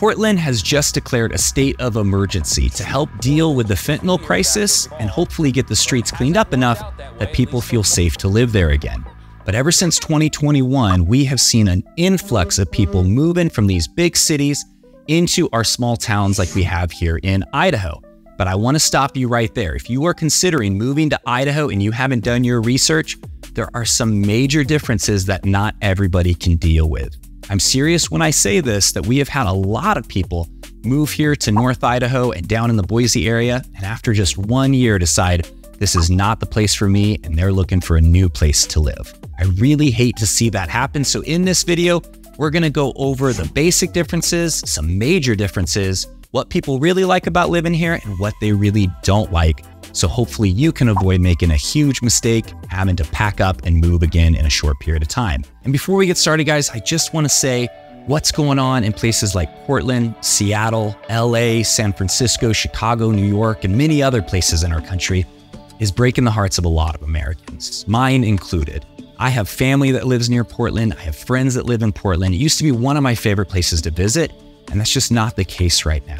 Portland has just declared a state of emergency to help deal with the fentanyl crisis and hopefully get the streets cleaned up enough that people feel safe to live there again. But ever since 2021, we have seen an influx of people moving from these big cities into our small towns like we have here in Idaho. But I want to stop you right there. If you are considering moving to Idaho and you haven't done your research, there are some major differences that not everybody can deal with. I'm serious when I say this that we have had a lot of people move here to North Idaho and down in the Boise area, and after just one year decide this is not the place for me and they're looking for a new place to live. I really hate to see that happen. So, in this video, we're gonna go over the basic differences, some major differences, what people really like about living here, and what they really don't like so hopefully you can avoid making a huge mistake, having to pack up and move again in a short period of time. And before we get started, guys, I just want to say what's going on in places like Portland, Seattle, LA, San Francisco, Chicago, New York, and many other places in our country is breaking the hearts of a lot of Americans, mine included. I have family that lives near Portland. I have friends that live in Portland. It used to be one of my favorite places to visit, and that's just not the case right now.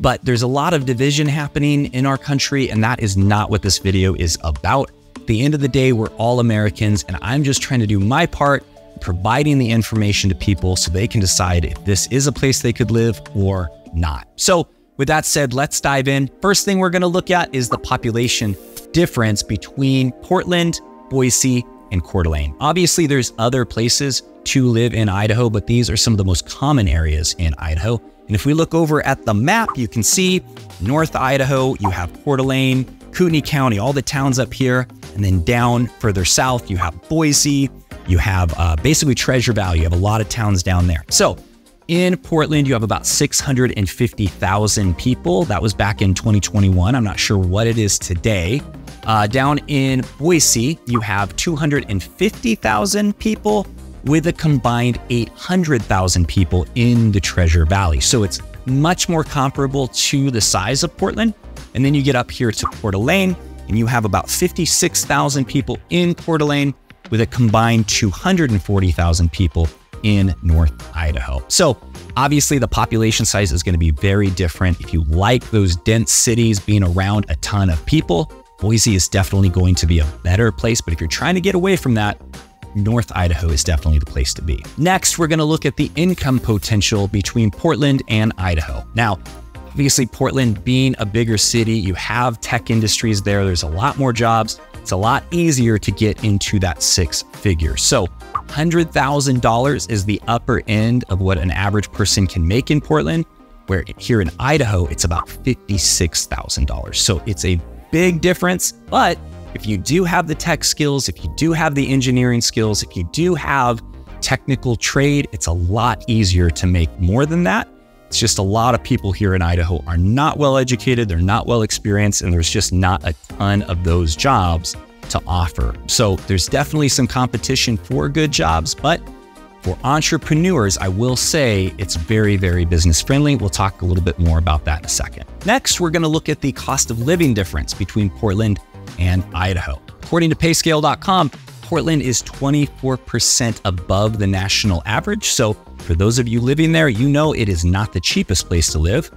But there's a lot of division happening in our country, and that is not what this video is about. At the end of the day, we're all Americans, and I'm just trying to do my part providing the information to people so they can decide if this is a place they could live or not. So, with that said, let's dive in. First thing we're going to look at is the population difference between Portland, Boise, and Coeur d'Alene. Obviously, there's other places to live in Idaho, but these are some of the most common areas in Idaho. And if we look over at the map, you can see North Idaho, you have Coeur d'Alene, Kootenai County, all the towns up here. And then down further south, you have Boise, you have uh, basically Treasure Valley, you have a lot of towns down there. So in Portland, you have about 650,000 people. That was back in 2021. I'm not sure what it is today. Uh, down in Boise, you have 250,000 people with a combined 800,000 people in the Treasure Valley. So it's much more comparable to the size of Portland. And then you get up here to Coeur d'Alene, and you have about 56,000 people in Coeur d'Alene with a combined 240,000 people in North Idaho. So obviously the population size is going to be very different. If you like those dense cities being around a ton of people, Boise is definitely going to be a better place. But if you're trying to get away from that, North Idaho is definitely the place to be. Next, we're going to look at the income potential between Portland and Idaho. Now, obviously, Portland being a bigger city, you have tech industries there, there's a lot more jobs. It's a lot easier to get into that six figure. So, $100,000 is the upper end of what an average person can make in Portland, where here in Idaho, it's about $56,000. So, it's a big difference, but if you do have the tech skills, if you do have the engineering skills, if you do have technical trade, it's a lot easier to make more than that. It's just a lot of people here in Idaho are not well educated, they're not well experienced, and there's just not a ton of those jobs to offer. So there's definitely some competition for good jobs, but for entrepreneurs, I will say it's very, very business friendly. We'll talk a little bit more about that in a second. Next, we're going to look at the cost of living difference between Portland and Idaho. According to payscale.com, Portland is 24% above the national average. So, for those of you living there, you know it is not the cheapest place to live.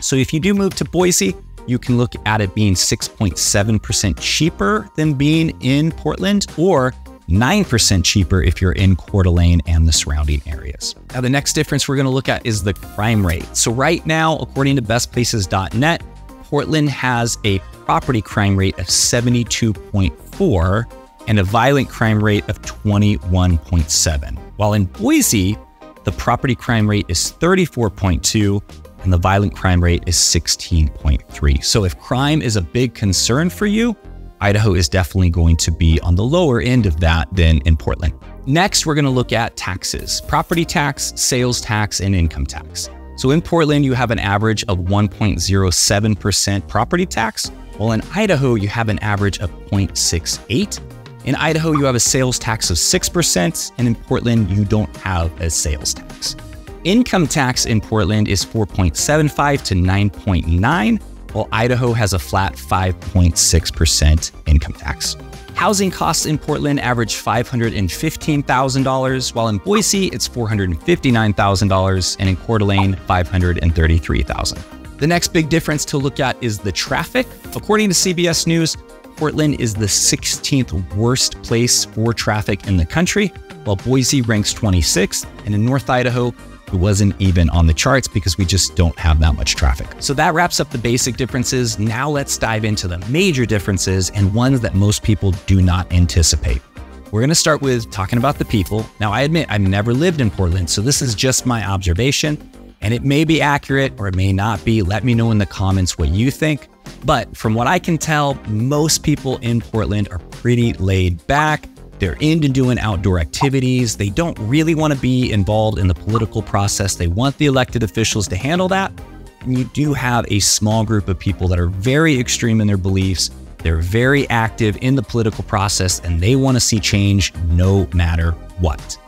So, if you do move to Boise, you can look at it being 6.7% cheaper than being in Portland or 9% cheaper if you're in Coeur d'Alene and the surrounding areas. Now, the next difference we're going to look at is the crime rate. So, right now, according to bestplaces.net, Portland has a property crime rate of 72.4 and a violent crime rate of 21.7. While in Boise, the property crime rate is 34.2 and the violent crime rate is 16.3. So if crime is a big concern for you, Idaho is definitely going to be on the lower end of that than in Portland. Next, we're going to look at taxes property tax, sales tax, and income tax. So in Portland, you have an average of 1.07% property tax, while in Idaho, you have an average of 0.68. In Idaho, you have a sales tax of 6%, and in Portland, you don't have a sales tax. Income tax in Portland is 4.75 to 9.9, while Idaho has a flat 5.6% income tax. Housing costs in Portland average $515,000, while in Boise, it's $459,000, and in Coeur d'Alene, $533,000. The next big difference to look at is the traffic. According to CBS News, Portland is the 16th worst place for traffic in the country, while Boise ranks 26th, and in North Idaho, it wasn't even on the charts because we just don't have that much traffic. So that wraps up the basic differences. Now let's dive into the major differences and ones that most people do not anticipate. We're going to start with talking about the people. Now, I admit I've never lived in Portland, so this is just my observation, and it may be accurate or it may not be. Let me know in the comments what you think. But from what I can tell, most people in Portland are pretty laid back. They're into doing outdoor activities. They don't really want to be involved in the political process. They want the elected officials to handle that. And you do have a small group of people that are very extreme in their beliefs. They're very active in the political process and they want to see change no matter what.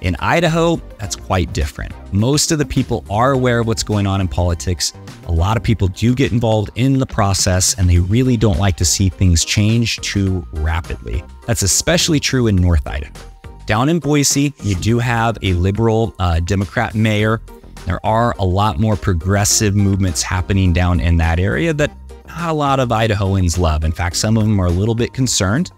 In Idaho, that's quite different. Most of the people are aware of what's going on in politics. A lot of people do get involved in the process and they really don't like to see things change too rapidly. That's especially true in North Idaho. Down in Boise, you do have a liberal uh, Democrat mayor. There are a lot more progressive movements happening down in that area that not a lot of Idahoans love. In fact, some of them are a little bit concerned.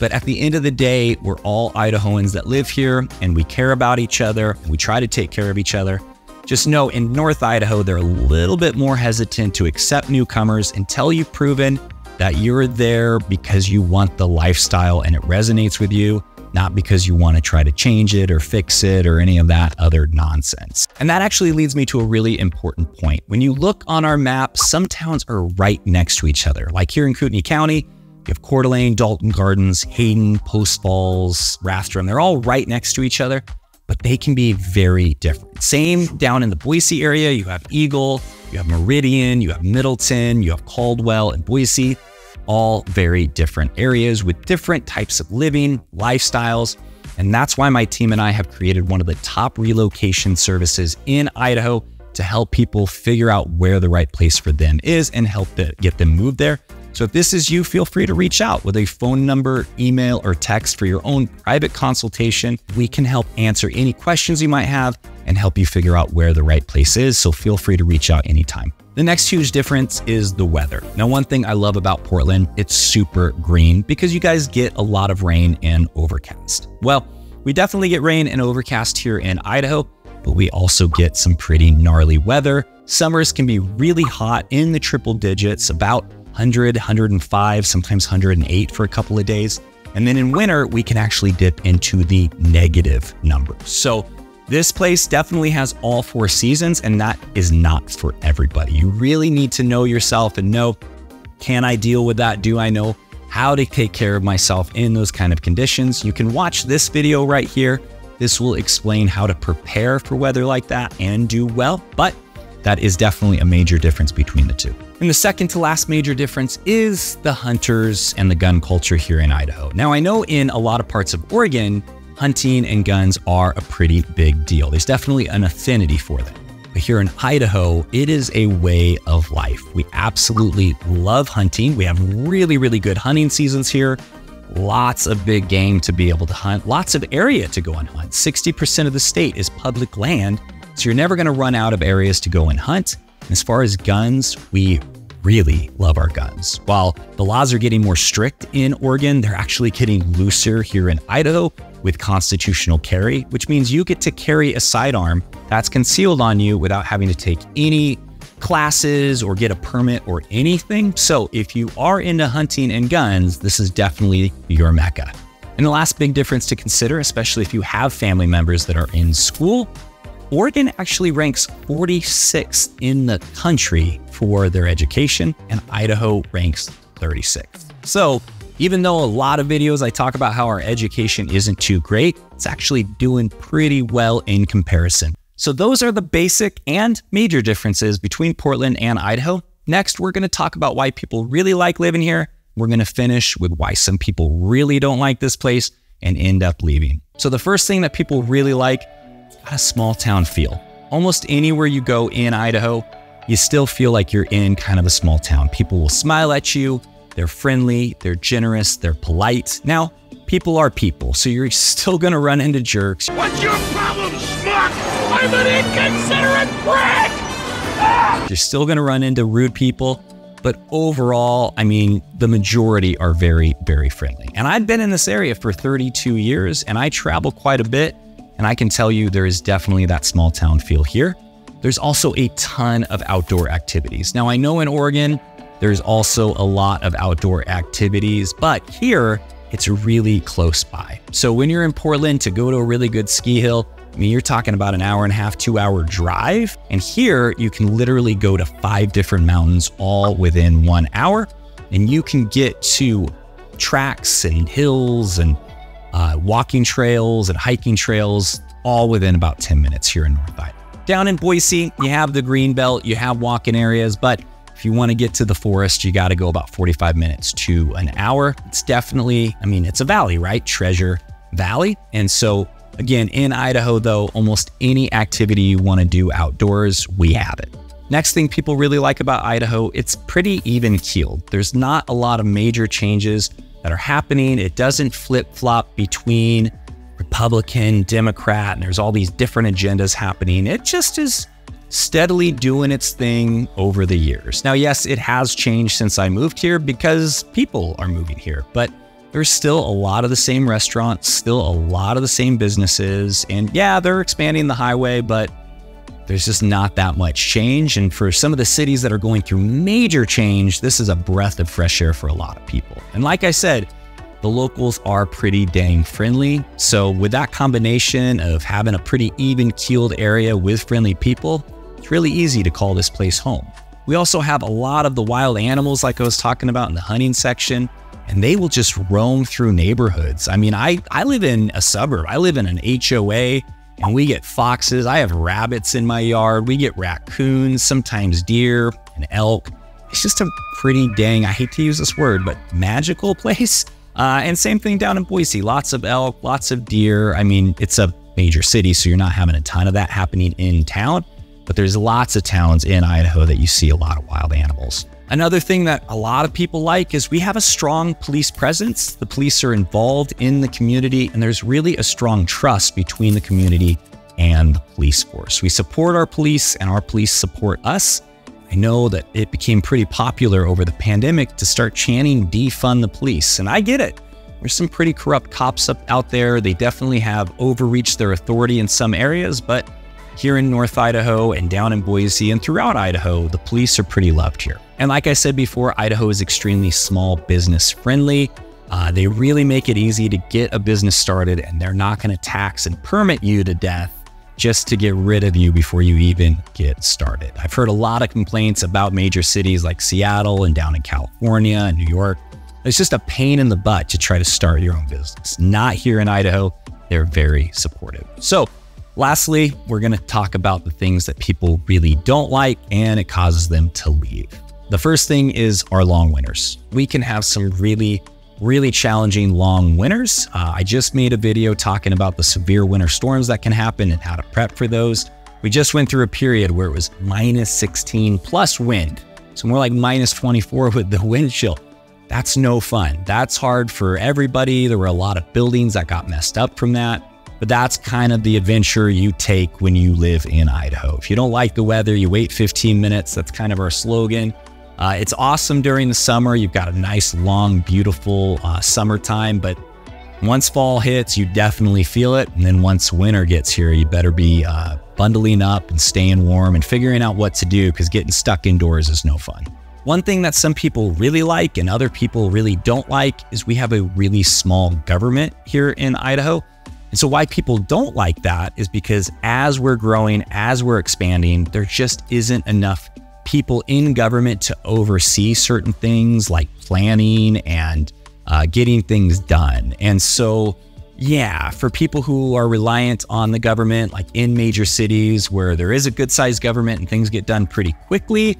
But at the end of the day, we're all Idahoans that live here and we care about each other. We try to take care of each other. Just know in North Idaho, they're a little bit more hesitant to accept newcomers until you've proven that you're there because you want the lifestyle and it resonates with you, not because you want to try to change it or fix it or any of that other nonsense. And that actually leads me to a really important point. When you look on our map, some towns are right next to each other. Like here in Kootenai County, you have Coeur d'Alene, Dalton Gardens, Hayden, Post Falls, Rathdrum. They're all right next to each other, but they can be very different. Same down in the Boise area, you have Eagle, you have Meridian, you have Middleton, you have Caldwell and Boise, all very different areas with different types of living, lifestyles. And that's why my team and I have created one of the top relocation services in Idaho to help people figure out where the right place for them is and help get them moved there. So if this is you, feel free to reach out with a phone number, email, or text for your own private consultation. We can help answer any questions you might have and help you figure out where the right place is. So feel free to reach out anytime. The next huge difference is the weather. Now, one thing I love about Portland, it's super green because you guys get a lot of rain and overcast. Well, we definitely get rain and overcast here in Idaho, but we also get some pretty gnarly weather. Summers can be really hot in the triple digits, about 100, 105, sometimes 108 for a couple of days. And then in winter, we can actually dip into the negative numbers. So this place definitely has all four seasons, and that is not for everybody. You really need to know yourself and know can I deal with that? Do I know how to take care of myself in those kind of conditions? You can watch this video right here. This will explain how to prepare for weather like that and do well, but that is definitely a major difference between the two. And the second to last major difference is the hunters and the gun culture here in Idaho. Now, I know in a lot of parts of Oregon, hunting and guns are a pretty big deal. There's definitely an affinity for them. But here in Idaho, it is a way of life. We absolutely love hunting. We have really, really good hunting seasons here. Lots of big game to be able to hunt, lots of area to go and hunt. 60% of the state is public land, so you're never going to run out of areas to go and hunt. As far as guns, we really love our guns. While the laws are getting more strict in Oregon, they're actually getting looser here in Idaho with constitutional carry, which means you get to carry a sidearm that's concealed on you without having to take any classes or get a permit or anything. So if you are into hunting and guns, this is definitely your mecca. And the last big difference to consider, especially if you have family members that are in school, Oregon actually ranks 46th in the country for their education, and Idaho ranks 36th. So, even though a lot of videos I talk about how our education isn't too great, it's actually doing pretty well in comparison. So, those are the basic and major differences between Portland and Idaho. Next, we're going to talk about why people really like living here. We're going to finish with why some people really don't like this place and end up leaving. So, the first thing that people really like a small town feel. Almost anywhere you go in Idaho, you still feel like you're in kind of a small town. People will smile at you. they're friendly, they're generous, they're polite. Now, people are people, so you're still gonna run into jerks. What's your problem, schmuck? I'm an inconsiderate prick! Ah! You're still gonna run into rude people, but overall, I mean, the majority are very, very friendly. And I've been in this area for 32 years and I travel quite a bit. And I can tell you there is definitely that small town feel here. There's also a ton of outdoor activities. Now, I know in Oregon, there's also a lot of outdoor activities, but here it's really close by. So when you're in Portland to go to a really good ski hill, I mean, you're talking about an hour and a half, two hour drive. And here you can literally go to five different mountains all within one hour. And you can get to tracks and hills and uh, walking trails and hiking trails all within about 10 minutes here in North Idaho. Down in Boise, you have the green belt, you have walking areas, but if you want to get to the forest, you got to go about 45 minutes to an hour. It's definitely, I mean, it's a valley, right? Treasure Valley. And so, again, in Idaho, though, almost any activity you want to do outdoors, we have it. Next thing people really like about Idaho, it's pretty even keeled. There's not a lot of major changes that are happening. It doesn't flip flop between Republican, Democrat, and there's all these different agendas happening. It just is steadily doing its thing over the years. Now, yes, it has changed since I moved here because people are moving here, but there's still a lot of the same restaurants, still a lot of the same businesses. And yeah, they're expanding the highway, but there's just not that much change. And for some of the cities that are going through major change, this is a breath of fresh air for a lot of people. And like I said, the locals are pretty dang friendly. So, with that combination of having a pretty even keeled area with friendly people, it's really easy to call this place home. We also have a lot of the wild animals, like I was talking about in the hunting section, and they will just roam through neighborhoods. I mean, I, I live in a suburb, I live in an HOA and we get foxes. I have rabbits in my yard. We get raccoons, sometimes deer and elk. It's just a pretty dang, I hate to use this word, but magical place. Uh, and same thing down in Boise. Lots of elk, lots of deer. I mean, it's a major city, so you're not having a ton of that happening in town, but there's lots of towns in Idaho that you see a lot of wild animals. Another thing that a lot of people like is we have a strong police presence. The police are involved in the community, and there's really a strong trust between the community and the police force. We support our police, and our police support us. I know that it became pretty popular over the pandemic to start chanting defund the police, and I get it. There's some pretty corrupt cops up out there. They definitely have overreached their authority in some areas, but here in North Idaho and down in Boise and throughout Idaho, the police are pretty loved here. And like I said before, Idaho is extremely small business friendly. Uh, they really make it easy to get a business started, and they're not going to tax and permit you to death just to get rid of you before you even get started. I've heard a lot of complaints about major cities like Seattle and down in California and New York. It's just a pain in the butt to try to start your own business. Not here in Idaho. They're very supportive. So, lastly, we're going to talk about the things that people really don't like and it causes them to leave. The first thing is our long winters. We can have some really, really challenging long winters. Uh, I just made a video talking about the severe winter storms that can happen and how to prep for those. We just went through a period where it was minus 16 plus wind. So more like minus 24 with the wind chill. That's no fun. That's hard for everybody. There were a lot of buildings that got messed up from that. But that's kind of the adventure you take when you live in Idaho. If you don't like the weather, you wait 15 minutes. That's kind of our slogan. Uh, it's awesome during the summer. You've got a nice, long, beautiful uh, summertime, but once fall hits, you definitely feel it. And then once winter gets here, you better be uh, bundling up and staying warm and figuring out what to do because getting stuck indoors is no fun. One thing that some people really like and other people really don't like is we have a really small government here in Idaho. And so, why people don't like that is because as we're growing, as we're expanding, there just isn't enough people in government to oversee certain things like planning and uh, getting things done. And so, yeah, for people who are reliant on the government, like in major cities where there is a good sized government and things get done pretty quickly,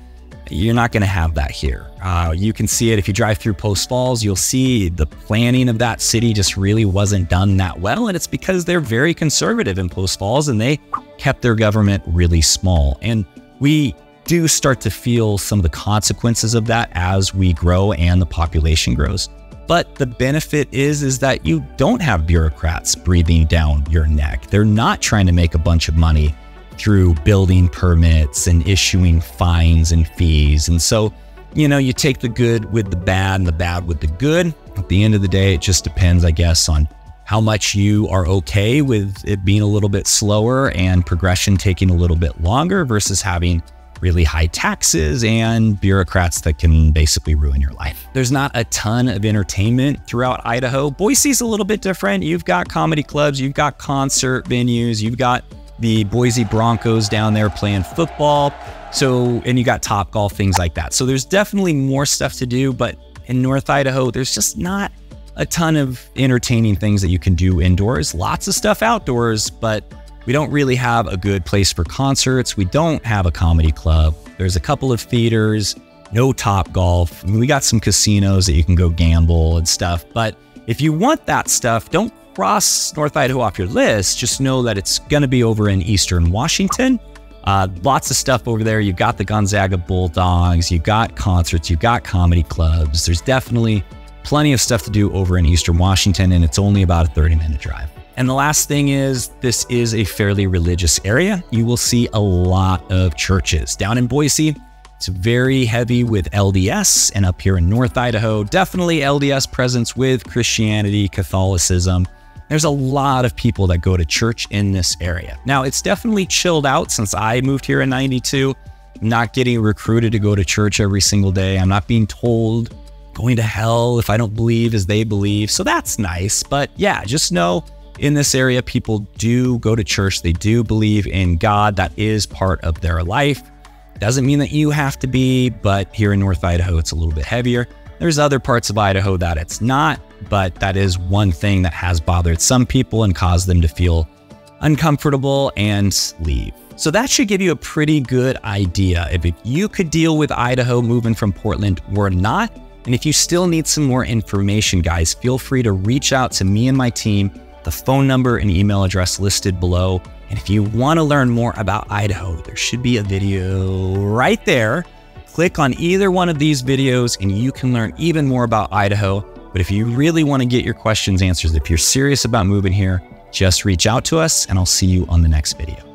you're not going to have that here. Uh, you can see it if you drive through Post Falls, you'll see the planning of that city just really wasn't done that well. And it's because they're very conservative in Post Falls and they kept their government really small. And we do start to feel some of the consequences of that as we grow and the population grows. But the benefit is is that you don't have bureaucrats breathing down your neck. They're not trying to make a bunch of money through building permits and issuing fines and fees. And so, you know, you take the good with the bad and the bad with the good. At the end of the day, it just depends, I guess, on how much you are okay with it being a little bit slower and progression taking a little bit longer versus having really high taxes and bureaucrats that can basically ruin your life. There's not a ton of entertainment throughout Idaho. Boise's a little bit different. You've got comedy clubs, you've got concert venues, you've got the Boise Broncos down there playing football. So, and you got Topgolf, things like that. So there's definitely more stuff to do, but in North Idaho, there's just not a ton of entertaining things that you can do indoors. Lots of stuff outdoors, but we don't really have a good place for concerts. We don't have a comedy club. There's a couple of theaters, no Topgolf. I mean, we got some casinos that you can go gamble and stuff. But if you want that stuff, don't cross North Idaho off your list. Just know that it's going to be over in Eastern Washington. Uh, lots of stuff over there. You've got the Gonzaga Bulldogs, you've got concerts, you've got comedy clubs. There's definitely plenty of stuff to do over in Eastern Washington, and it's only about a 30 minute drive. And the last thing is, this is a fairly religious area. You will see a lot of churches. Down in Boise, it's very heavy with LDS, and up here in North Idaho, definitely LDS presence with Christianity, Catholicism. There's a lot of people that go to church in this area. Now, it's definitely chilled out since I moved here in 92. I'm not getting recruited to go to church every single day. I'm not being told going to hell if I don't believe as they believe. So that's nice. But yeah, just know in this area, people do go to church. They do believe in God. That is part of their life. Doesn't mean that you have to be, but here in North Idaho, it's a little bit heavier. There's other parts of Idaho that it's not, but that is one thing that has bothered some people and caused them to feel uncomfortable and leave. So that should give you a pretty good idea if you could deal with Idaho moving from Portland or not. And if you still need some more information, guys, feel free to reach out to me and my team the phone number and email address listed below. And if you want to learn more about Idaho, there should be a video right there. Click on either one of these videos and you can learn even more about Idaho. But if you really want to get your questions answered, if you're serious about moving here, just reach out to us and I'll see you on the next video.